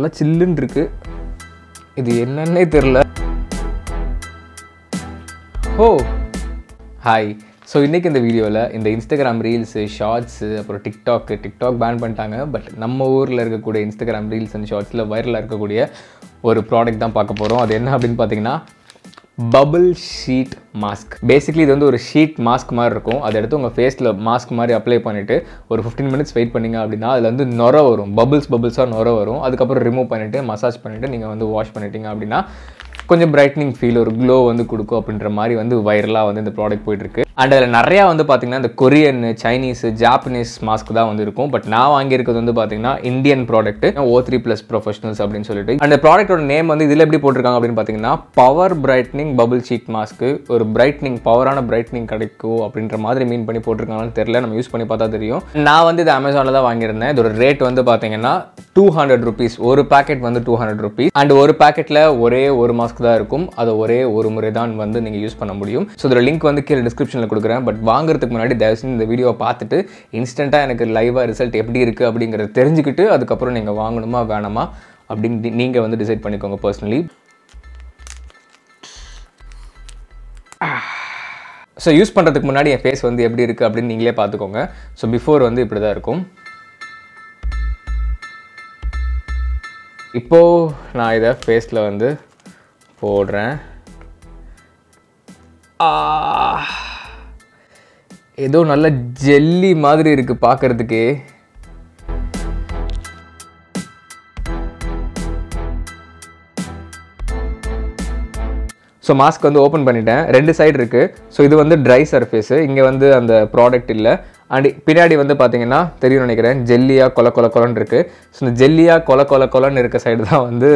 நல்லா சில்லுன்னு இருக்கு இது என்னன்னே தெரில. ஓ ஹாய் ஸோ இன்றைக்கி இந்த வீடியோவில் இந்த இன்ஸ்டாகிராம் ரீல்ஸு ஷார்ட்ஸு அப்புறம் டிக்டாக் டிக்டாக் பேன் பண்ணிட்டாங்க. பட் நம்ம ஊரில் இருக்கக்கூடிய இன்ஸ்டாகிராம் ரீல்ஸ் அண்ட் ஷார்ட்ஸில் வைரலாக இருக்கக்கூடிய ஒரு ப்ராடக்ட் தான் பார்க்க போகிறோம் அது என்ன அப்படின்னு பார்த்தீங்கன்னா பபுள் ஷீட் மாஸ்க் பேசிக்லி இது வந்து ஒரு ஷீட் மாஸ்க் மாதிரி இருக்கும். அதை எடுத்து உங்கள் ஃபேஸில் மாஸ்க் மாதிரி அப்ளை பண்ணிவிட்டு ஒரு ஃபிஃப்டீன் மினிட்ஸ் வெயிட் பண்ணீங்க அப்படின்னா அதில் வந்து நொர வரும். பபுள்ஸ் பபுள்ஸாக நொர வரும். அதுக்கப்புறம் ரிமூவ் பண்ணிவிட்டு மசாஜ் பண்ணிவிட்டு நீங்கள் வந்து வாஷ் பண்ணிட்டீங்க அப்படின்னா கொஞ்சம் பிரைட்னிங் ஃபீல் ஒரு க்ளோ வந்து கொடுக்கும் அப்படின்ற மாதிரி வந்து வைரலாக வந்து இந்த ப்ராடக்ட் போயிட்டுருக்கு அண்ட் அதில் நிறையா வந்து பார்த்திங்கன்னா இந்த கொரியன் சைனீஸ் ஜாப்பனீஸ் மாஸ்க் தான் வந்து இருக்கும். பட் நான் வாங்கியிருக்கிறது வந்து பார்த்திங்கன்னா Indian product O three plus professionals அப்படின்னு சொல்லிட்டு. அந்த ப்ராடக்ட்டோட நேம் வந்து இதில் எப்படி போட்டிருக்காங்க அப்படின்னு பார்த்தீங்கன்னா பவர் பிரைட்னிங் பபுள் ஷீட் மாஸ்க்கு ஒரு பிரைட்னிங் பவரான பிரைட்னிங் கிடைக்கும் அப்படின்ற மாதிரி மீன் பண்ணி போட்டிருக்காங்கன்னு தெரியல. நம்ம யூஸ் பண்ணி பார்த்தா தெரியும். நான் வந்து இது அமேசானில் தான் வாங்கியிருந்தேன். இதோட ரேட் வந்து பார்த்தீங்கன்னா டூ ஹண்ட்ரட் ருபீஸ் ஒரு பேக்கெட் வந்து டூ ஹண்ட்ரட் ருபீஸ் அண்ட் ஒரு பேக்கெட்டில் ஒரே ஒரு மாஸ்க் தான் இருக்கும். அதை ஒரே ஒரு முறை தான் வந்து நீங்கள் யூஸ் பண்ண முடியும். ஸோ இதோட லிங்க் வந்து கீழே டிஸ்கிரிப்ஷனில் கொடுக்குறேன். பட் வாங்குறதுக்கு முன்னாடி தயவுசெய்து இந்த வீடியோவை பார்த்துட்டு இன்ஸ்டண்ட்டாக எனக்கு லைவாக ரிசல்ட் எப்படி இருக்குது அப்படிங்கிறத தெரிஞ்சுக்கிட்டு அதுக்கப்புறம் நீங்கள் வாங்கணுமா வேணாமா அப்படின்னு நீங்கள் வந்து டிசைட் பண்ணிக்கோங்க பர்சனலி ஸோ யூஸ் பண்ணுறதுக்கு முன்னாடி என் ஃபேஸ் வந்து எப்படி இருக்குது அப்படின்னு நீங்களே பார்த்துக்கோங்க. ஸோ பிஃபோர் வந்து இப்படி தான் இருக்கும். இப்போது நான் இதை ஃபேஸில் வந்து போடுறேன். ஆ, ஏதோ நல்ல ஜெல்லி மாதிரி இருக்குது பார்க்கறதுக்கு. ஸோ மாஸ்க் வந்து ஓப்பன் பண்ணிட்டேன். ரெண்டு சைடு இருக்குது ஸோ இது வந்து ட்ரை சர்ஃபேஸு இங்கே வந்து அந்த ப்ராடக்ட் இல்லை. அண்ட் பின்னாடி வந்து பார்த்தீங்கன்னா தெரியும் நினைக்கிறேன் ஜெல்லியாக கொல கொல கொலன்னு இருக்குது ஸோ இந்த ஜெல்லியாக கொல கொல கொலன்னு இருக்க சைடு தான் வந்து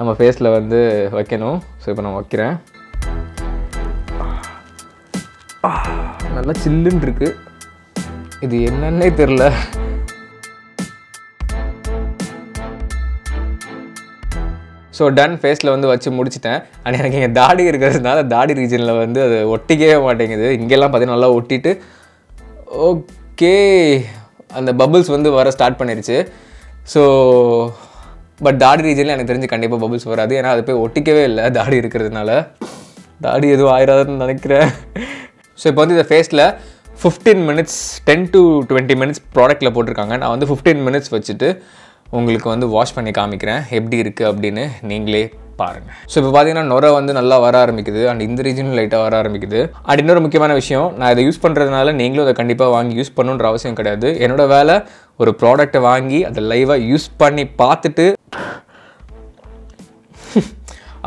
நம்ம ஃபேஸில் வந்து வைக்கணும். ஸோ இப்போ நான் வைக்கிறேன். நல்லா சில்லுன்னு இருக்கு. இது என்னன்னே தெரில ஸோ டன் ஃபேஸில் வந்து வச்சு முடிச்சிட்டேன். அண்ட் எனக்கு இங்கே தாடி இருக்கிறதுனால தாடி ரீஜனில் வந்து அது ஒட்டிக்கவே மாட்டேங்குது. இங்கெல்லாம் பார்த்தீங்கன்னா நல்லா ஒட்டிட்டு ஓகே. அந்த பபுள்ஸ் வந்து வர ஸ்டார்ட் பண்ணிடுச்சு ஸோ பட் தாடி ரீஜனில் எனக்கு தெரிஞ்சு கண்டிப்பாக பபுள்ஸ் வராது. ஏன்னா அது போய் ஒட்டிக்கவே இல்லை தாடி இருக்கிறதுனால. தாடி எதுவும் ஆயிராதுன்னு நினைக்கிறேன். ஸோ இப்போ வந்து இந்த ஃபேஸில் fifteen minutes ten to twenty minutes ப்ராடக்ட்டில் போட்டிருக்காங்க. நான் வந்து ஃபிஃப்டீன் மினிட்ஸ் வச்சுட்டு உங்களுக்கு வந்து வாஷ் பண்ணி காமிக்கிறேன். எப்படி இருக்குது அப்படின்னு நீங்களே பாருங்கள் ஸோ இப்போ பார்த்தீங்கன்னா நுரை வந்து நல்லா வர ஆரம்பிக்குது. அண்ட் இந்த ரீஜனும் லைட்டாக வர ஆரம்பிக்குது. அண்ட் இன்னொரு முக்கியமான விஷயம் நான் இதை யூஸ் பண்ணுறதுனால நீங்களும் அதை கண்டிப்பாக வாங்கி யூஸ் பண்ணணுன்ற அவசியம் கிடையாது. என்னோட வேலை ஒரு ப்ராடக்ட்டை வாங்கி அதை லைவாக யூஸ் பண்ணி பார்த்துட்டு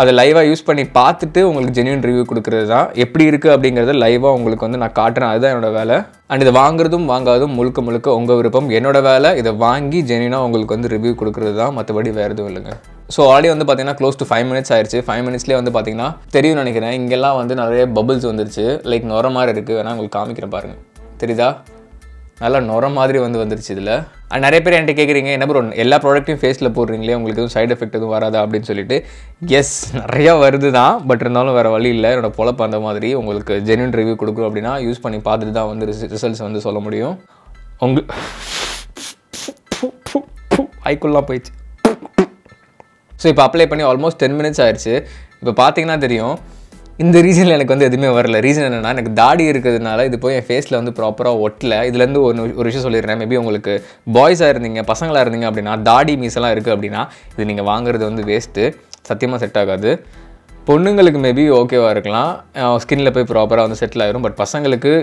அதை லைவாக யூஸ் பண்ணி பார்த்துட்டு உங்களுக்கு ஜென்யூன் ரிவ்யூ கொடுக்குறது தான். எப்படி இருக்குது அப்படிங்கிறத லைவாக உங்களுக்கு வந்து நான் காட்டுறேன். அதுதான் என்னோடய வேலை. அண்ட் இதை வாங்குறதும் வாங்காததும் முழுக்க முழுக்க உங்கள் விருப்பம். என்னோட வேலை இதை வாங்கி ஜென்யூனாக உங்களுக்கு வந்து ரிவ்யூ கொடுக்குறது தான். மற்றபடி வேறு எதுவும் இல்லைங்க. ஸோ ஆல்ரெடி வந்து பார்த்தீங்கன்னா க்ளோஸ் டு ஃபைவ் மினிட்ஸ் ஆயிடுச்சு ஃபைவ் மினிட்ஸ்லேயே வந்து பார்த்தீங்கன்னா தெரியும் நினைக்கிறேன். இங்கெல்லாம் வந்து நிறைய பபுள்ஸ் வந்துருச்சு. லைக் நுர மாதிரி இருக்குது வேணால் உங்களுக்கு காமிக்கிறேன் பாருங்கள் தெரியுதா? நல்லா நுர மாதிரி வந்து வந்துருச்சு இதில். அண்ட் நிறைய பேர் என்கிட்ட கேட்குறீங்க என்ன ப்ரோ எல்லா ப்ராடக்ட்டையும் ஃபேஸில் போடுறீங்களே உங்களுக்கு எதுவும் சைடு எஃபெக்ட் எதுவும் வராதா அப்படின்னு சொல்லிட்டு. எஸ் நிறையா வருது தான் பட் இருந்தாலும் வேறு வழி இல்லை. என்னோட பொழப்பு அந்த மாதிரி. உங்களுக்கு ஜென்யூன் ரிவ்யூ கொடுக்குறோம் அப்படின்னா யூஸ் பண்ணி பார்த்துட்டு தான் வந்து ரிசல்ட்ஸ் வந்து சொல்ல முடியும். உங்க ஐக்குள்ளலாம் போயிடுச்சு. ஸோ இப்போ அப்ளை பண்ணி ஆல்மோஸ்ட் டென் மினிட்ஸ் ஆயிடுச்சு இப்போ பார்த்தீங்கன்னா தெரியும் இந்த ரீசனில் எனக்கு வந்து எதுவுமே வரல. ரீசன் என்னென்னா எனக்கு தாடி இருக்கிறதுனால இது போய் என் ஃபேஸில் வந்து ப்ராப்பராக ஒட்டல. இதுலேருந்து ஒரு ஒரு விஷயம் சொல்லிடுறேன். மேபி உங்களுக்கு பாய்ஸாக இருந்தீங்க பசங்களாக இருந்தீங்க அப்படின்னா தாடி மீசெல்லாம் இருக்குது அப்படின்னா இது நீங்கள் வாங்குறது வந்து வேஸ்ட்டு சத்தியமாக செட் ஆகாது. பொண்ணுங்களுக்கு மேபி ஓகேவாக இருக்கலாம். ஸ்கின்னில் போய் ப்ராப்பராக வந்து செட்டில் ஆயிரும். பட் பசங்களுக்கு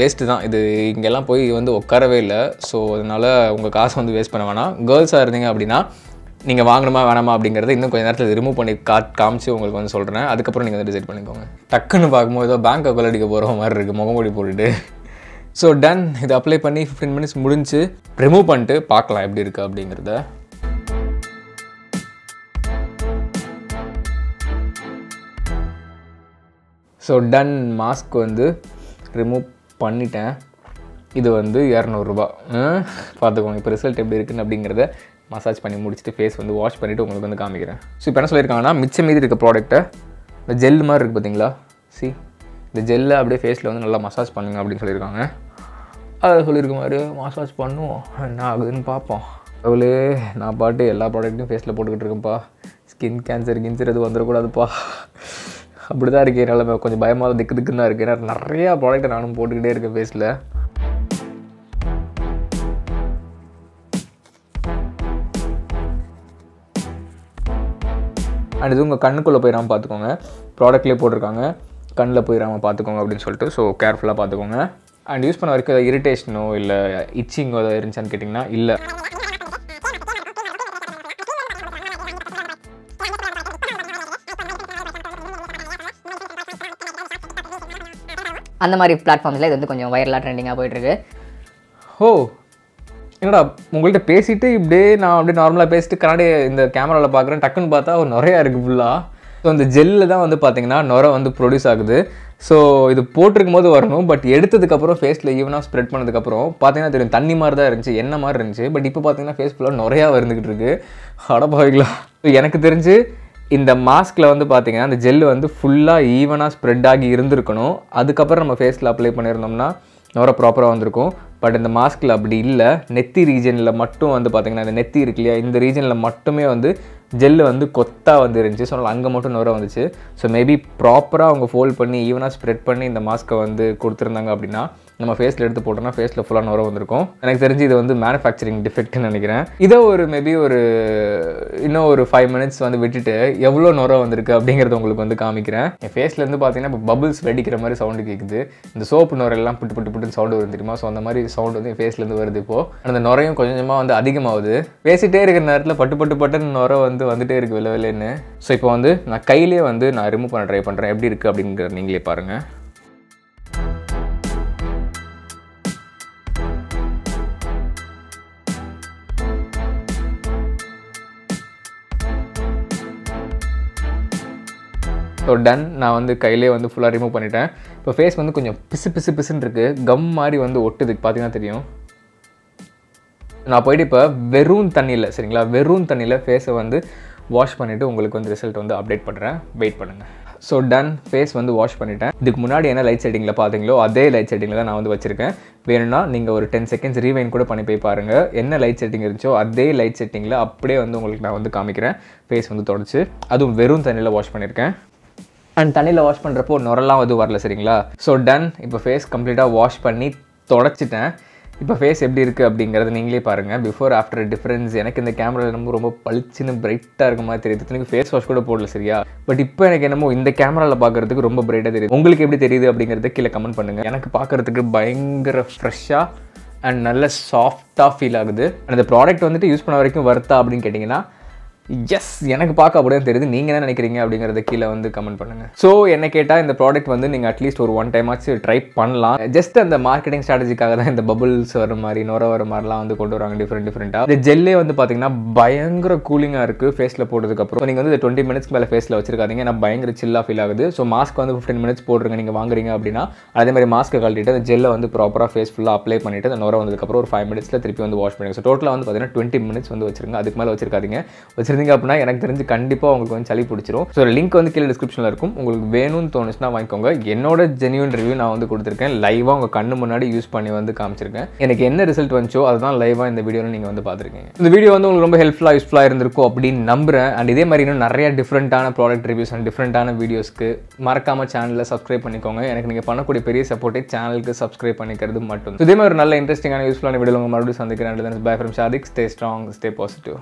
வேஸ்ட்டு தான். இது இங்கெல்லாம் போய் வந்து உட்காரவே இல்லை. ஸோ அதனால் உங்கள் காசை வந்து வேஸ்ட் பண்ண வேணாம். கேர்ள்ஸாக இருந்தீங்க அப்படின்னா நீங்கள் வாங்கணுமா வேணாமா அப்படிங்கிறத இன்னும் கொஞ்சம் நேரத்தில் ரிமூவ் பண்ணி கா காமிச்சு உங்களுக்கு வந்து சொல்கிறேன் அதுக்கப்புறம் நீங்கள் வந்து டிசைட் பண்ணிக்கோங்க. டக்குன்னு பார்க்கும்போது ஏதோ பேங்க் அக்கௌண்ட் அடிக்க போகிற மாதிரி இருக்குது முகமூடி போட்டுட்டு. ஸோ டன் இது அப்ளை பண்ணி ஃபிஃப்டீன் மினிட்ஸ் முடிஞ்சு ரிமூவ் பண்ணிட்டு பார்க்கலாம் எப்படி இருக்குது அப்படிங்கிறத. ஸோ டன் மாஸ்க் வந்து ரிமூவ் பண்ணிட்டேன். இது வந்து இரநூறுபா. பார்த்துக்கோங்க இப்போ ரிசல்ட் எப்படி இருக்குன்னு அப்படிங்கிறத மசாஜ் பண்ணி முடிச்சுட்டு ஃபேஸ் வந்து வாஷ் பண்ணிவிட்டு உங்களுக்கு வந்து காமிக்கிறேன். ஸோ இப்போ என்ன சொல்லியிருக்காங்கன்னா மிச்சம் மீதி இருக்க ப்ராடக்ட்டை இந்த ஜெல் மாதிரி இருக்குது பார்த்தீங்களா சி இந்த ஜெல்லை அப்படியே ஃபேஸில் வந்து நல்லா மசாஜ் பண்ணுங்க அப்படின்னு சொல்லியிருக்காங்க. அதை சொல்லியிருக்க மாதிரி மசாஜ் பண்ணுவோம். என்ன ஆகுதுன்னு பார்ப்போம். அவளே நான் பாட்டு எல்லா ப்ராடக்ட்டையும் ஃபேஸில் போட்டுக்கிட்டு இருக்கேன்ப்பா. ஸ்கின் கேன்சர் கின்சர் எதுவும் வந்துடக்கூடாதுப்பா. அப்படி தான் இருக்கேன். நிலமை கொஞ்சம் பயமாக திக்கு திக்குன்னு தான் இருக்குது ஏன்னா நிறையா ப்ராடக்ட்டை நானும் போட்டுக்கிட்டே இருக்கேன் ஃபேஸில் அண்ட் இது உங்கள் கண்ணுக்குள்ளே போயிடாமல் பார்த்துக்கோங்க ப்ராடக்ட்லேயே போட்டிருக்காங்க. கண்ணில் போயிடாமல் பார்த்துக்கோங்க அப்படின்னு சொல்லிட்டு ஸோ கேர்ஃபுல்லாக பார்த்துக்கோங்க அண்ட் யூஸ் பண்ண வரைக்கும் இரிட்டேஷனோ இல்லை இச்சிங்கோ ஏதாவது இருந்துச்சான்னு கேட்டிங்கன்னா இல்லை. அந்த மாதிரி பிளாட்ஃபார்ம்ஸில் இது வந்து கொஞ்சம் வைரலாக ட்ரெண்டிங்காக போயிட்டுருக்கு ஓ என்னடா உங்கள்கிட்ட பேசிட்டு இப்படியே நான் அப்படியே நார்மலாக பேசிட்டு கண்ணாடி இந்த கேமராவில் பார்க்குறேன் டக்குன்னு பார்த்தா ஒரு நிறையா இருக்குது ஃபுல்லாக ஸோ இந்த ஜெல்லில் தான் வந்து பார்த்தீங்கன்னா நுரை வந்து ப்ரொடியூஸ் ஆகுது. ஸோ இது போட்டிருக்கும் போது வரணும் பட் எடுத்ததுக்கப்புறம் ஃபேஸில் ஈவனாக ஸ்ப்ரெட் பண்ணதுக்கப்புறம் பார்த்தீங்கன்னா தெரியும் தண்ணி மாதிரி தான் இருந்துச்சு என்ன மாதிரி இருந்துச்சு. பட் இப்போ பார்த்தீங்கன்னா ஃபேஸ் ஃபுல்லாக நிறையா வந்துக்கிட்டு இருக்கு. அடப்பாவிங்களா ஸோ எனக்கு தெரிஞ்சு இந்த மாஸ்கில் வந்து பார்த்தீங்கன்னா அந்த ஜெல் வந்து ஃபுல்லாக ஈவனாக ஸ்ப்ரெட் ஆகி இருந்திருக்கணும். அதுக்கப்புறம் நம்ம ஃபேஸில் அப்ளை பண்ணியிருந்தோம்னா நுரை ப்ராப்பராக வந்திருக்கும். பட் இந்த மாஸ்கில் அப்படி இல்லை. நெத்தி ரீஜனில் மட்டும் வந்து பார்த்திங்கன்னா இந்த நெத்தி இருக்கு இல்லையா? இந்த ரீஜனில் மட்டுமே வந்து ஜெல்லு வந்து கொத்தாக வந்து இருந்துச்சு. ஸோ அங்கே மட்டும் நுர வந்துச்சு. ஸோ மேபி ப்ராப்பராக அவங்க ஃபோல்ட் பண்ணி ஈவனாக ஸ்ப்ரெட் பண்ணி இந்த மாஸ்க்கை வந்து கொடுத்துருந்தாங்க அப்படின்னா நம்ம ஃபேஸில் எடுத்து போட்டோம்னா ஃபேஸில் ஃபுல்லாக நுர வந்திருக்கும். எனக்கு தெரிஞ்சு இது வந்து மேனுஃபேக்சரிங் டிஃபெக்ட்னு நினைக்கிறேன். இதை ஒரு மேபி ஒரு இன்னும் ஒரு ஃபைவ் மினிட்ஸ் வந்து விட்டுட்டு எவ்வளோ நுர வந்திருக்கு அப்படிங்கிறத உங்களுக்கு வந்து காமிக்கிறேன். என் ஃபேஸ்லேருந்து பார்த்தீங்கன்னா இப்போ பபுள்ஸ் வெடிக்கிற மாதிரி சவுண்டு கேட்குது இந்த சோப்பு நுரையெல்லாம் புட்டு புட்டு புட்டுன்னு சவுண்டு வரும் தெரியுமா? ஸோ அந்த மாதிரி சவுண்ட் வந்து என் ஃபேஸ்லேருந்து வருது இப்போ. அந்த நுரையும் கொஞ்சம் கொஞ்சமாக வந்து அதிகமாகுது. பேசிகிட்டே இருக்கிற நேரத்தில் பட்டு பட்டு பட்டுன்னு நுர வந்து வந்துட்டே இருக்கு வெளில வெளிலன்னு ஸோ இப்போ வந்து நான் கையிலே வந்து நான் ரிமூவ் பண்ண ட்ரை பண்ணுறேன் எப்படி இருக்குது அப்படிங்கிற நீங்களே பாருங்கள் ஸோ டன் நான் வந்து கையிலே வந்து ஃபுல்லாக ரிமூவ் பண்ணிட்டேன். இப்போ ஃபேஸ் வந்து கொஞ்சம் பிசு பிசு பிசுன்னு இருக்குது கம் மாதிரி வந்து ஒட்டுதுக்கு பார்த்தீங்கன்னா தெரியும். நான் போயிட்டு இப்போ வெறும் தண்ணியில் சரிங்களா? வெறும் தண்ணியில் ஃபேஸை வந்து வாஷ் பண்ணிவிட்டு உங்களுக்கு வந்து ரிசல்ட் வந்து அப்டேட் பண்ணுறேன் வெயிட் பண்ணுங்கள் ஸோ டன் ஃபேஸ் வந்து வாஷ் பண்ணிட்டேன். இதுக்கு முன்னாடி என்ன லைட் செட்டிங்கில் பார்த்தீங்களோ அதே லைட் செட்டிங்கில் தான் நான் வந்து வச்சுருக்கேன். வேணும்னா நீங்கள் ஒரு டென் செகண்ட்ஸ் ரீவைன் கூட பண்ணி போய் பாருங்கள் என்ன லைட் செட்டிங் இருந்துச்சோ அதே லைட் செட்டிங்கில் அப்படியே வந்து உங்களுக்கு நான் வந்து காமிக்கிறேன். ஃபேஸ் வந்து தொடச்சி. அதுவும் வெறும் தண்ணியில் வாஷ் பண்ணியிருக்கேன் அண்ட் தண்ணியில் வாஷ் பண்ணுறப்போ நுரெல்லாம் வந்து வரல சரிங்களா? ஸோ டன் இப்போ ஃபேஸ் கம்ப்ளீட்டாக வாஷ் பண்ணி தொடச்சிட்டேன். இப்போ ஃபேஸ் எப்படி இருக்குது அப்படிங்கிறத நீங்களே பாருங்கள் பிஃபோர் ஆஃப்டர் டிஃப்ரென்ஸ் எனக்கு இந்த கேமரா ரொம்ப ரொம்ப பளிச்சுன்னு பிரைட்டாக இருக்க மாதிரி தெரியுது. எனக்கு ஃபேஸ் வாஷ் கூட போடல சரியா? பட் இப்போ எனக்கு என்னமோ இந்த கேமராவில் பார்க்குறதுக்கு ரொம்ப பிரைட்டாக தெரியுது. உங்களுக்கு எப்படி தெரியுது அப்படிங்கிறத கீழே கமெண்ட் பண்ணுங்கள் எனக்கு பார்க்குறதுக்கு பயங்கர ஃப்ரெஷ்ஷாக அண்ட் நல்ல சாஃப்டாக ஃபீல் ஆகுது. அந்த ப்ராடக்ட் வந்துட்டு யூஸ் பண்ண வரைக்கும் வருத்தா அப்படின்னு கேட்டிங்கன்னா எஸ் எனக்கு பார்க்க அப்படியே தெரியுது. நீங்கள் என்ன நினைக்கிறீங்க அப்படிங்கிறத கீழே வந்து கமெண்ட் பண்ணுங்கள் ஸோ என்ன கேட்டால் இந்த ப்ராடக்ட் வந்து நீங்கள் அட்லீஸ்ட் ஒரு ஒன் டைம் ஆச்சு ட்ரை பண்ணலாம். ஜஸ்ட் அந்த மார்க்கெட்டிங் ஸ்ட்ராட்டஜிக்காக தான் இந்த பபுள்ஸ் வர மாதிரி நுர வர மாதிரிலாம் வந்து கொண்டு வராங்க டிஃப்ரெண்ட் டிஃப்ரெண்ட்டாக இந்த ஜெல்லே வந்து பார்த்தீங்கன்னா பயங்கர கூலிங்காக இருக்குது ஃபேஸில் போட்டதுக்கப்புறம் நீங்கள் வந்து டுவெண்ட்டி மினிட்ஸ்க்கு மேலே ஃபேஸில் வச்சிருக்காதீங்க. ஏன்னா பயங்கர சில்லாக ஃபீல் ஆகுது. ஸோ மாஸ்க் வந்து ஃபிஃப்டீன் மினிட்ஸ் போடுறீங்க நீங்கள் வாங்குறீங்க அப்படின்னா அதே மாதிரி மாஸ்க்கை கழட்டிட்டு அந்த ஜெல்லை வந்து ப்ராப்பராக ஃபேஸ் ஃபுல்லாக அப்ளை பண்ணிவிட்டு அந்த நுர வந்ததுக்கப்புறம் ஒரு ஃபைவ் மினிட்ஸில் திருப்பி வந்து வாஷ் பண்ணுங்க ஸோ டோட்டலாக வந்து பார்த்தீங்கன்னா டுவெண்ட்டி மினிட்ஸ் வந்து வச்சிருங்க. அதுக்கு மேலே வச்சிருக்காதீங்க. வச்சிருந்தீங்க அப்படின்னா எனக்கு தெரிஞ்சு கண்டிப்பாக உங்களுக்கு வந்து சளி பிடிச்சிரும். ஸோ லிங்க் வந்து கீழே டிஸ்கிரிப்ஷனில் இருக்கும். உங்களுக்கு வேணும்னு தோணுச்சுன்னா வாங்கிக்கோங்க. என்னோட ஜென்யூன் ரிவ்யூ நான் வந்து கொடுத்துருக்கேன். லைவாக உங்கள் கண்ணு முன்னாடி யூஸ் பண்ணி வந்து காமிச்சிருக்கேன். எனக்கு என்ன ரிசல்ட் வந்துச்சோ அதுதான் லைவாக இந்த வீடியோவில் நீங்கள் வந்து பார்த்துருக்கீங்க. இந்த வீடியோ வந்து உங்களுக்கு ரொம்ப ஹெல்ப்ஃபுல்லாக யூஸ்ஃபுல்லாக இருந்திருக்கும் அப்படின்னு நம்புறேன். அண்ட் இதே மாதிரி இன்னும் நிறைய டிஃப்ரெண்ட்டான ப்ராடக்ட் ரிவ்யூஸ் அண்ட் டிஃப்ரெண்ட்டான வீடியோஸ்க்கு மறக்காம சேனலில் சப்ஸ்கிரைப் பண்ணிக்கோங்க. எனக்கு நீங்கள் பண்ணக்கூடிய பெரிய சப்போர்ட்டே சேனலுக்கு சப்ஸ்கிரைப் பண்ணிக்கிறது மட்டும். இதே மாதிரி ஒரு நல்ல இன்ட்ரெஸ்டிங்கான யூஸ்ஃபுல்லான வீடியோ உங்கள் மறுபடியும் சந்திக்கிறேன். Bye from Shadiq stay strong stay positive